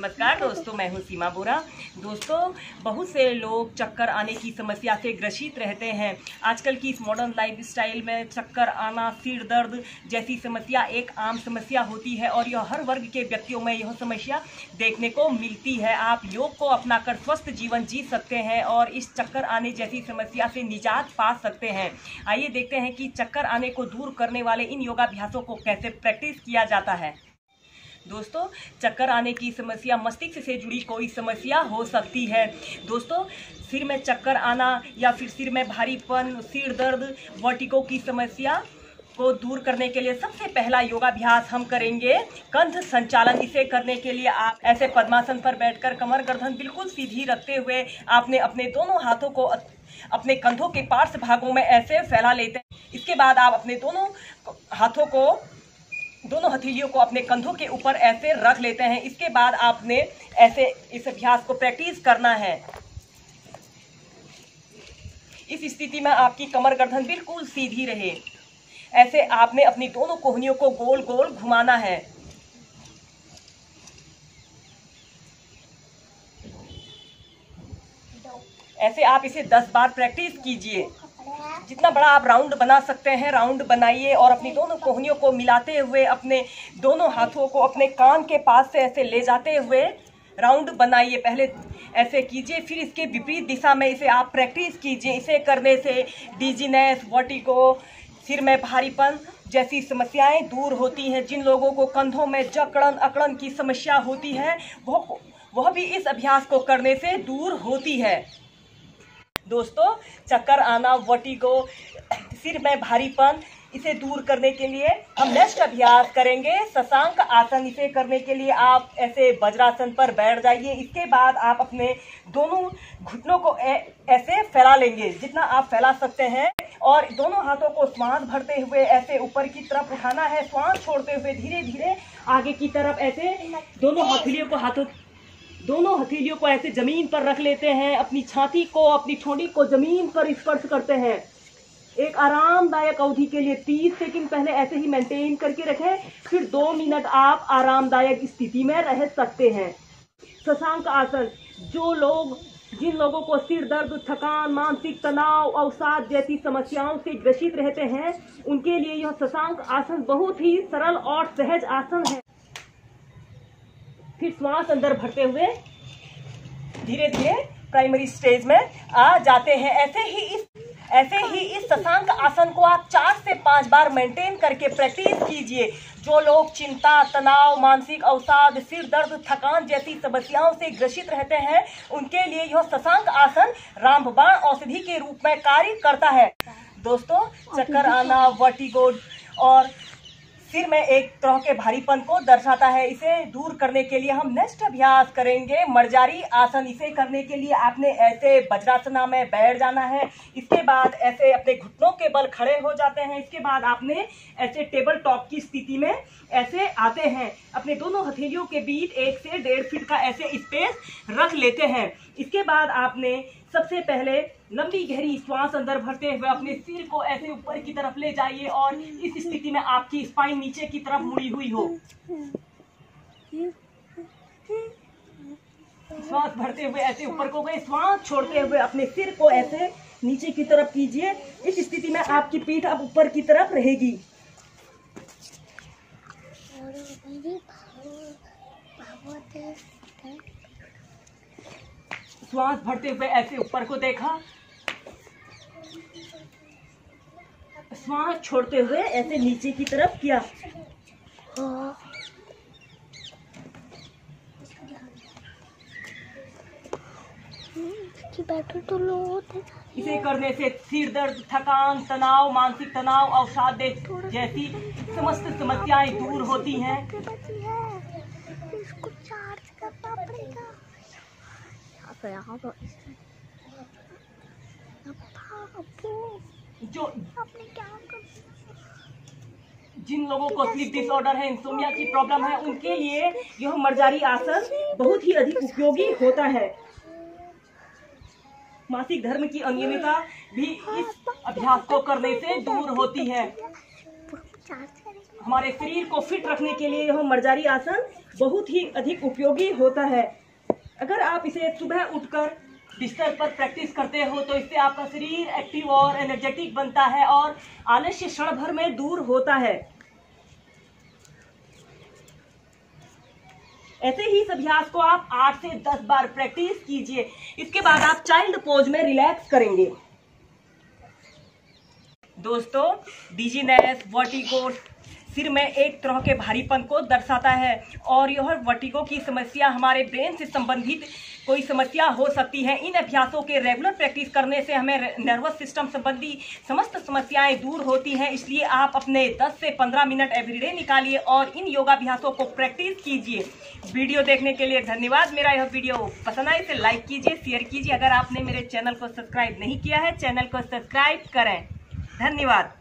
नमस्कार, दोस्तों, मैं हूँ सीमा बोरा। दोस्तों, बहुत से लोग चक्कर आने की समस्या से ग्रसित रहते हैं। आजकल की इस मॉडर्न लाइफ स्टाइल में चक्कर आना, सिर दर्द जैसी समस्या एक आम समस्या होती है और यह हर वर्ग के व्यक्तियों में यह समस्या देखने को मिलती है। आप योग को अपनाकर स्वस्थ जीवन जी सकते हैं और इस चक्कर आने जैसी समस्या से निजात पा सकते हैं। आइए देखते हैं कि चक्कर आने को दूर करने वाले इन योगाभ्यासों को कैसे प्रैक्टिस किया जाता है। दोस्तों, चक्कर आने की समस्या, मस्तिष्क से जुड़ी कोई समस्या हो सकती है। दोस्तों, सिर में चक्कर आना या फिर सिर में भारीपन, सिर दर्द, वर्टिको की समस्या को दूर करने के लिए सबसे पहला योगाभ्यास हम करेंगे। कंध संचालन इसे करने के लिए आप ऐसे पद्मासन पर बैठकर कमर गर्दन बिल्कुल सीधी रखते हुए आपने अपने दोनों हाथों को अपने कंधों के पार्श्व भागों में ऐसे फैला लेते हैं। इसके बाद आप अपने दोनों हाथों को दोनों हथेलियों को अपने कंधों के ऊपर ऐसे रख लेते हैं। इसके बाद आपने ऐसे इस अभ्यास को प्रैक्टिस करना है। इस स्थिति में आपकी कमर गर्दन बिल्कुल सीधी रहे। ऐसे आपने अपनी दोनों कोहनियों को गोल गोल घुमाना है। ऐसे आप इसे 10 बार प्रैक्टिस कीजिए। जितना बड़ा आप राउंड बना सकते हैं, राउंड बनाइए और अपनी दोनों कोहनियों को मिलाते हुए, अपने दोनों हाथों को अपने कान के पास से ऐसे ले जाते हुए राउंड बनाइए। पहले ऐसे कीजिए, फिर इसके विपरीत दिशा में इसे आप प्रैक्टिस कीजिए। इसे करने से डिजीनेस वर्टिगो सिर में भारीपन जैसी समस्याएँ दूर होती हैं। जिन लोगों को कंधों में जकड़न, अकड़न की समस्या होती है वह वह भी इस अभ्यास को करने से दूर होती है। दोस्तों, चक्कर आना वटिगो सिर में भारीपन, इसे दूर करने के लिए हम नेक्स्ट अभ्यास करेंगे। शशांक आसन इसे करने के लिए आप ऐसे वज्रासन पर बैठ जाइए। इसके बाद आप अपने दोनों घुटनों को ऐसे फैला लेंगे, जितना आप फैला सकते हैं। और दोनों हाथों को श्वास भरते हुए ऐसे ऊपर की तरफ़ उठाना है। श्वास छोड़ते हुए धीरे धीरे आगे की तरफ़ ऐसे दोनों हथेलियों को हाथों दोनों हथेलियों को ऐसे ज़मीन पर रख लेते हैं, अपनी छाती को, अपनी ठोड़ी को ज़मीन पर स्पर्श करते हैं। एक आरामदायक अवधि के लिए 30 सेकंड पहले ऐसे ही मेंटेन करके रखें, फिर दो मिनट आप आरामदायक स्थिति में रह सकते हैं। शशांक आसन, जो लोग, जिन लोगों को सिर दर्द, थकान, मानसिक तनाव, अवसाद जैसी समस्याओं से ग्रसित रहते हैं, उनके लिए यह शशांक आसन बहुत ही सरल और सहज आसन है। फिर श्वास अंदर भरते हुए धीरे धीरे प्राइमरी स्टेज में आ जाते हैं। ऐसे ही इस ऐसे ही इस शशांक आसन को आप चार से पाँच बार मेंटेन करके प्रैक्टिस कीजिए। जो लोग चिंता तनाव मानसिक अवसाद सिर दर्द थकान जैसी समस्याओं से ग्रसित रहते हैं उनके लिए यह शशांक आसन रामबाण औषधि के रूप में कार्य करता है। दोस्तों चक्कर आना वर्टिगो और सिर में एक तरह के भारीपन को दर्शाता है। इसे दूर करने के लिए हम नेक्स्ट अभ्यास करेंगे। मर्जारी आसन इसे करने के लिए आपने ऐसे वज्रासना में बैठ जाना है। इसके बाद ऐसे अपने घुटनों के बल खड़े हो जाते हैं। इसके बाद आपने ऐसे टेबल टॉप की स्थिति में ऐसे आते हैं। अपने दोनों हथेलियों के बीच एक से डेढ़ फीट का ऐसे स्पेस रख लेते हैं। इसके बाद आपने सबसे पहले लंबी गहरी श्वास अंदर भरते हुए अपने सिर को ऐसे ऊपर की तरफ़ ले जाइए और इस स्थिति में आपकी स्पाइन नीचे की तरफ़ मुड़ी हुई हो। श्वास भरते हुए ऐसे ऊपर को गए, श्वास छोड़ते हुए अपने सिर को ऐसे नीचे की तरफ़ कीजिए। इस स्थिति में आपकी पीठ अब ऊपर की तरफ़ रहेगी। श्वास भरते हुए ऐसे ऊपर को देखा। श्वास छोड़ते हुए ऐसे नीचे की तरफ़ किया। तो इसे करने से सिर दर्द थकान तनाव मानसिक तनाव अवसाद जैसी समस्त समस्याएँ दूर होती हैं। इसको चार्ज करना पड़ेगा। जो जिन लोगों को स्लीप डिसऑर्डर है इंसोमिया की प्रॉब्लम है, उनके लिए यह मर्जारी आसन बहुत ही अधिक उपयोगी होता है। मासिक धर्म की अनियमितता भी इस अभ्यास को करने से दूर होती है। हमारे शरीर को फिट रखने के लिए यह मर्जारी आसन बहुत ही अधिक उपयोगी होता है। अगर आप इसे सुबह उठकर बिस्तर पर प्रैक्टिस करते हो तो इससे आपका शरीर एक्टिव और एनर्जेटिक बनता है और आलस्य क्षण भर में दूर होता है। ऐसे ही इस अभ्यास को आप आठ से दस बार प्रैक्टिस कीजिए। इसके बाद आप चाइल्ड पोज में रिलैक्स करेंगे। दोस्तों डिजीनेस वर्टिगो सिर में एक तरह के भारीपन को दर्शाता है और यह वर्टिगो की समस्या हमारे ब्रेन से संबंधित कोई समस्या हो सकती है। इन अभ्यासों के रेगुलर प्रैक्टिस करने से हमें नर्वस सिस्टम संबंधी समस्त समस्याएँ दूर होती हैं। इसलिए आप अपने 10 से 15 मिनट एवरीडे निकालिए और इन योगाभ्यासों को प्रैक्टिस कीजिए। वीडियो देखने के लिए धन्यवाद। मेरा यह वीडियो पसंद आए इसे लाइक कीजिए शेयर कीजिए। अगर आपने मेरे चैनल को सब्सक्राइब नहीं किया है चैनल को सब्सक्राइब करें। धन्यवाद।